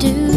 do.